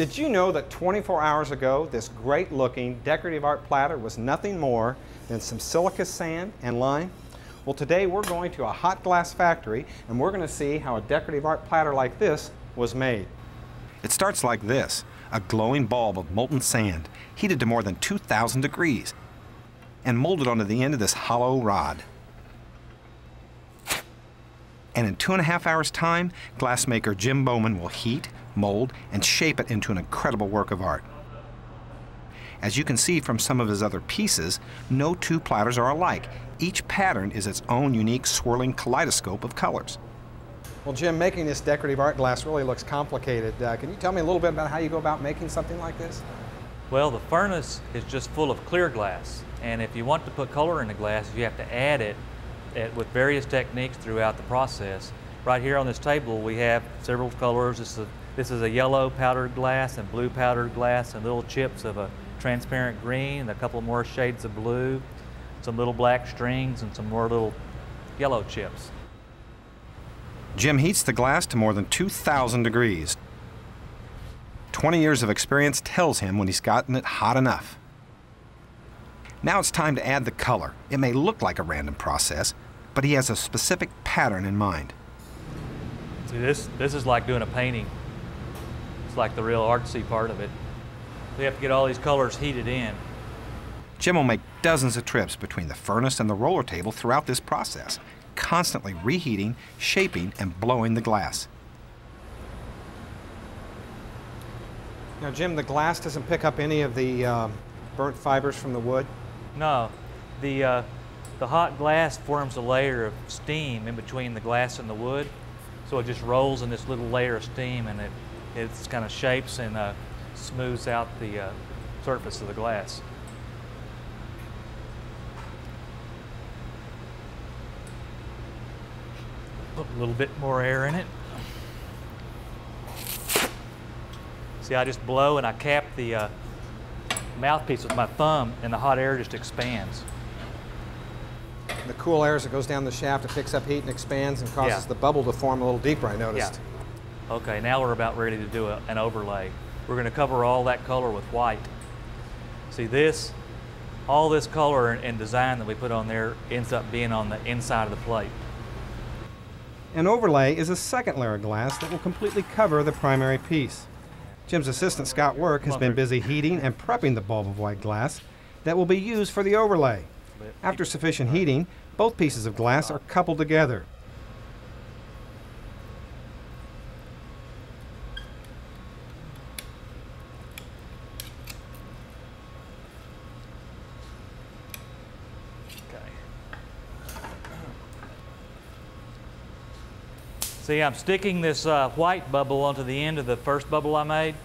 Did you know that 24 hours ago, this great looking decorative art platter was nothing more than some silica sand and lime? Well, today we're going to a hot glass factory and we're going to see how a decorative art platter like this was made. It starts like this a glowing bulb of molten sand, heated to more than 2,000 degrees, and molded onto the end of this hollow rod. And in two and a half hours' time, glassmaker Jim Bowman will heat, mold, and shape it into an incredible work of art. As you can see from some of his other pieces, no two platters are alike. Each pattern is its own unique swirling kaleidoscope of colors. Well, Jim, making this decorative art glass really looks complicated. Uh, can you tell me a little bit about how you go about making something like this? Well, the furnace is just full of clear glass, and if you want to put color in the glass, you have to add it at, with various techniques throughout the process. Right here on this table, we have several colors. This is a, this is a yellow powdered glass and blue powdered glass and little chips of a transparent green, and a couple more shades of blue, some little black strings, and some more little yellow chips. Jim heats the glass to more than 2,000 degrees. 20 years of experience tells him when he's gotten it hot enough. Now it's time to add the color. It may look like a random process, but he has a specific pattern in mind. See, this, this is like doing a painting. It's like the real artsy part of it. We have to get all these colors heated in. Jim will make dozens of trips between the furnace and the roller table throughout this process constantly reheating, shaping, and blowing the glass. Now, Jim, the glass doesn't pick up any of the uh, burnt fibers from the wood? No. The, uh, the hot glass forms a layer of steam in between the glass and the wood. So it just rolls in this little layer of steam and it it's kind of shapes and uh, smooths out the uh, surface of the glass. Put a little bit more air in it. See, I just blow and I cap the uh, mouthpiece with my thumb and the hot air just expands. The cool air as it goes down the shaft, it picks up heat and expands and causes yeah. the bubble to form a little deeper, I noticed. Yeah. Okay, now we're about ready to do a, an overlay. We're going to cover all that color with white. See this, all this color and design that we put on there ends up being on the inside of the plate. An overlay is a second layer of glass that will completely cover the primary piece. Jim's assistant Scott Work has been busy heating and prepping the bulb of white glass that will be used for the overlay. After sufficient heating, both pieces of glass are coupled together. See, I'm sticking this uh, white bubble onto the end of the first bubble I made,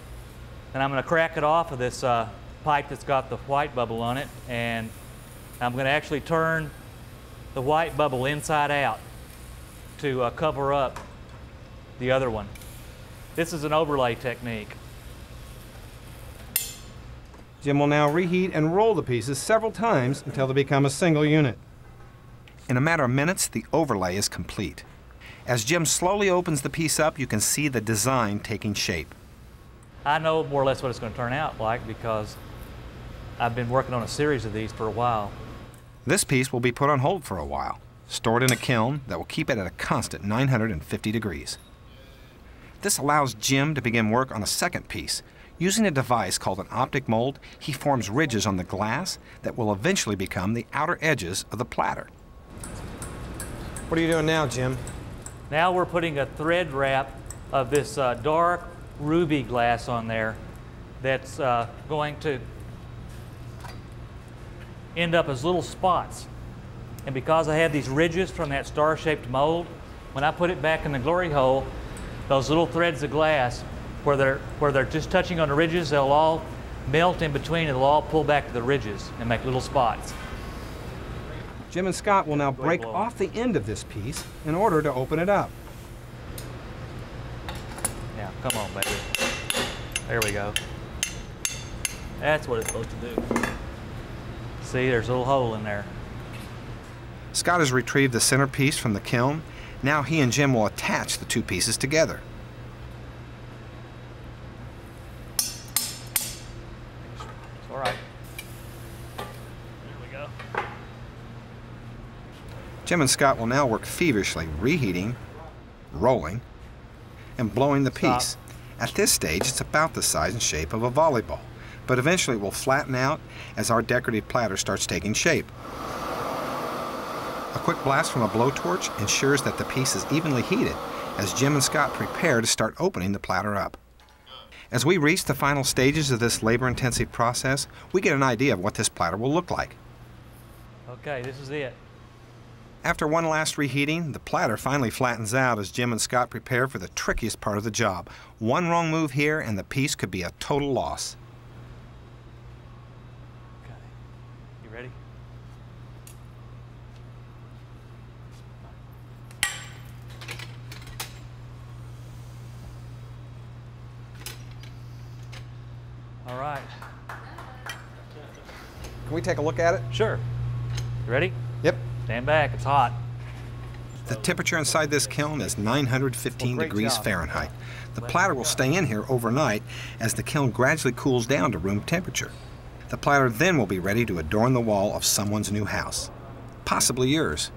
and I'm going to crack it off of this uh, pipe that's got the white bubble on it, and I'm going to actually turn the white bubble inside out to uh, cover up the other one. This is an overlay technique. Jim will now reheat and roll the pieces several times until they become a single unit. In a matter of minutes, the overlay is complete. As Jim slowly opens the piece up, you can see the design taking shape. I know more or less what it's going to turn out like because I've been working on a series of these for a while. This piece will be put on hold for a while, stored in a kiln that will keep it at a constant 950 degrees. This allows Jim to begin work on a second piece. Using a device called an optic mold, he forms ridges on the glass that will eventually become the outer edges of the platter. What are you doing now, Jim? Now we're putting a thread wrap of this uh, dark ruby glass on there that's uh, going to end up as little spots. And because I have these ridges from that star-shaped mold, when I put it back in the glory hole, those little threads of glass, where they're, where they're just touching on the ridges, they'll all melt in between and they'll all pull back to the ridges and make little spots. Jim and Scott will now break off the end of this piece in order to open it up. Now, come on, baby. There we go. That's what it's supposed to do. See, there's a little hole in there. Scott has retrieved the center piece from the kiln. Now he and Jim will attach the two pieces together. Jim and Scott will now work feverishly, reheating, rolling, and blowing the piece. At this stage, it's about the size and shape of a volleyball, but eventually it will flatten out as our decorative platter starts taking shape. A quick blast from a blowtorch ensures that the piece is evenly heated as Jim and Scott prepare to start opening the platter up. As we reach the final stages of this labor-intensive process, we get an idea of what this platter will look like. Okay, this is it. After one last reheating, the platter finally flattens out as Jim and Scott prepare for the trickiest part of the job. One wrong move here and the piece could be a total loss. Okay. You ready? All right. Can we take a look at it? Sure. You ready? Yep. Stand back. It's hot. The temperature inside this kiln is 915 Well, degrees job. Fahrenheit. The platter will stay in here overnight as the kiln gradually cools down to room temperature. The platter then will be ready to adorn the wall of someone's new house, possibly yours.